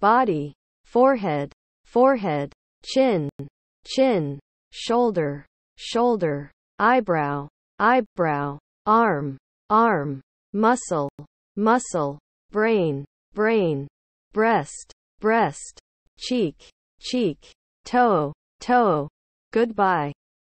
body, forehead, forehead, chin, chin, shoulder, shoulder, eyebrow, eyebrow, arm, arm, muscle, muscle, brain, brain, breast, breast, cheek, cheek, toe, toe. Goodbye.